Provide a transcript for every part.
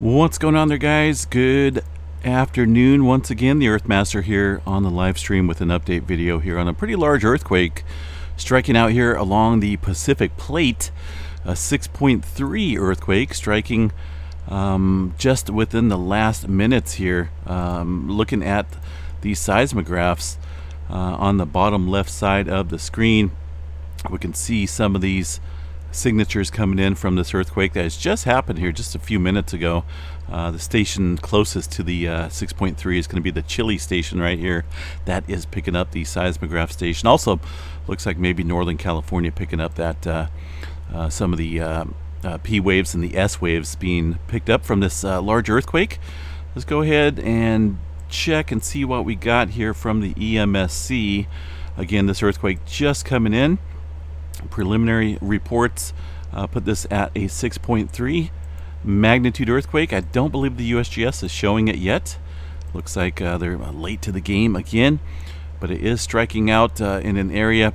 What's going on there, guys? Good afternoon. Once again, the Earthmaster here on the live stream with an update video here on a pretty large earthquake striking out here along the Pacific Plate. A 6.3 earthquake striking um, just within the last minutes here. Um, looking at the seismographs uh, on the bottom left side of the screen, we can see some of these signatures coming in from this earthquake that has just happened here just a few minutes ago. Uh, the station closest to the uh, 6.3 is going to be the Chile station right here. That is picking up the seismograph station. Also, looks like maybe Northern California picking up that uh, uh some of the uh, uh, P waves and the S waves being picked up from this large earthquake. Let's go ahead and check and see what we got here from the EMSC. Again, this earthquake just coming in preliminary reports uh, put this at a 6.3 magnitude earthquake. I don't believe the USGS is showing it yet. Looks like uh, they're late to the game again, but it is striking out uh, in an area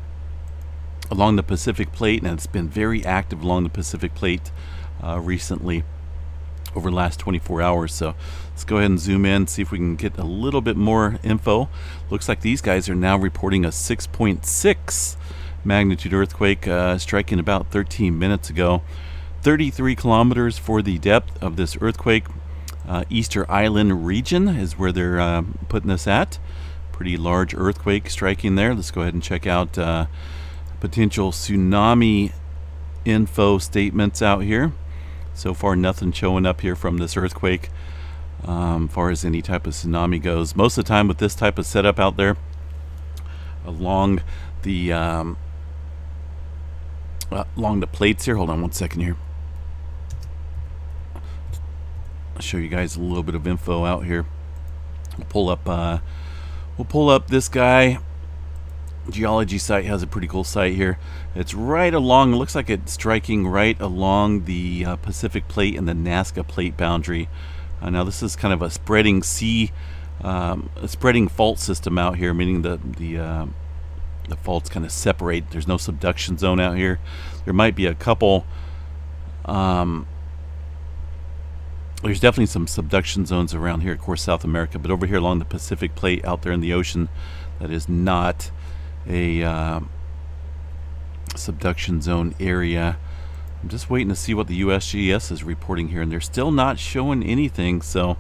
along the Pacific Plate, and it's been very active along the Pacific Plate uh, recently over the last 24 hours. So let's go ahead and zoom in, see if we can get a little bit more info. Looks like these guys are now reporting a 6.6 magnitude earthquake uh, striking about 13 minutes ago. 33 kilometers for the depth of this earthquake. Uh, Easter Island region is where they're uh, putting this at. Pretty large earthquake striking there. Let's go ahead and check out uh, potential tsunami info statements out here. So far, nothing showing up here from this earthquake um, far as any type of tsunami goes. Most of the time with this type of setup out there along the um, along the plates here. Hold on one second here. I'll show you guys a little bit of info out here. We'll pull up. Uh, we'll pull up this guy. Geology site has a pretty cool site here. It's right along. It looks like it's striking right along the uh, Pacific Plate and the Nazca Plate boundary. Uh, now this is kind of a spreading sea, um, a spreading fault system out here, meaning the the uh, the faults kind of separate. There's no subduction zone out here. There might be a couple. Um, there's definitely some subduction zones around here, of course, South America, but over here along the Pacific Plate, out there in the ocean, that is not a uh, subduction zone area. I'm just waiting to see what the USGS is reporting here, and they're still not showing anything, so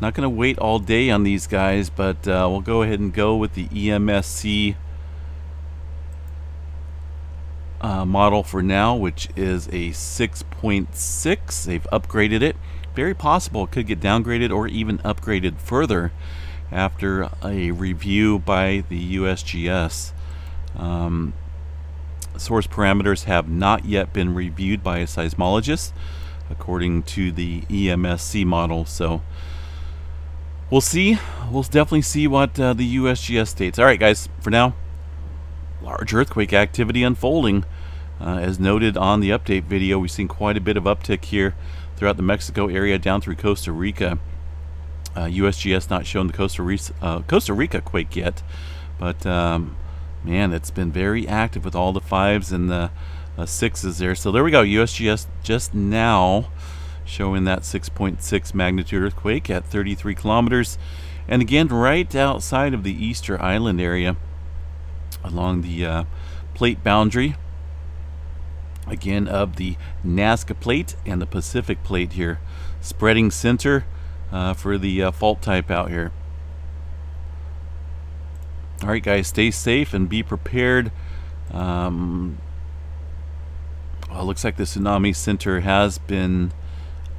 not going to wait all day on these guys, but uh, we'll go ahead and go with the EMSC uh, model for now, which is a 6.6. They've upgraded it. Very possible it could get downgraded or even upgraded further after a review by the USGS. Um, source parameters have not yet been reviewed by a seismologist according to the EMSC model. So we'll see. We'll definitely see what uh, the USGS states. All right, guys, for now, large earthquake activity unfolding. Uh, as noted on the update video, we've seen quite a bit of uptick here throughout the Mexico area down through Costa Rica. Uh, USGS not showing the Costa Rica, uh, Costa Rica quake yet, but um, man, it's been very active with all the fives and the uh, sixes there. So there we go. USGS just now showing that 6.6 magnitude earthquake at 33 kilometers. And again, right outside of the Easter Island area along the uh, plate boundary again of the Nazca plate and the Pacific plate here. Spreading center uh, for the uh, fault type out here. Alright guys stay safe and be prepared. Um, well, looks like the tsunami center has been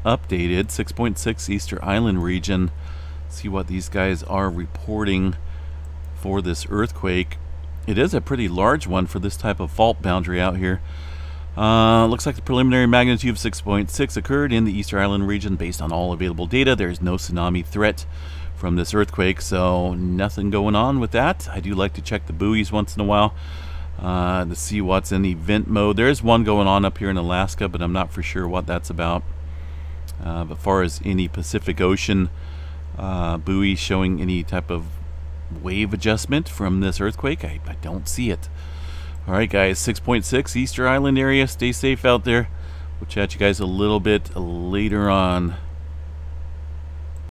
updated 6.6 Easter Island region. See what these guys are reporting for this earthquake. It is a pretty large one for this type of fault boundary out here. Uh, looks like the preliminary magnitude of 6.6 occurred in the Easter Island region based on all available data. There is no tsunami threat from this earthquake, so nothing going on with that. I do like to check the buoys once in a while uh, to see what's in event mode. There is one going on up here in Alaska, but I'm not for sure what that's about. Uh, as far as any Pacific Ocean uh, buoy showing any type of wave adjustment from this earthquake? I, I don't see it. Alright guys, 6.6 Easter Island area. Stay safe out there. We'll chat you guys a little bit later on.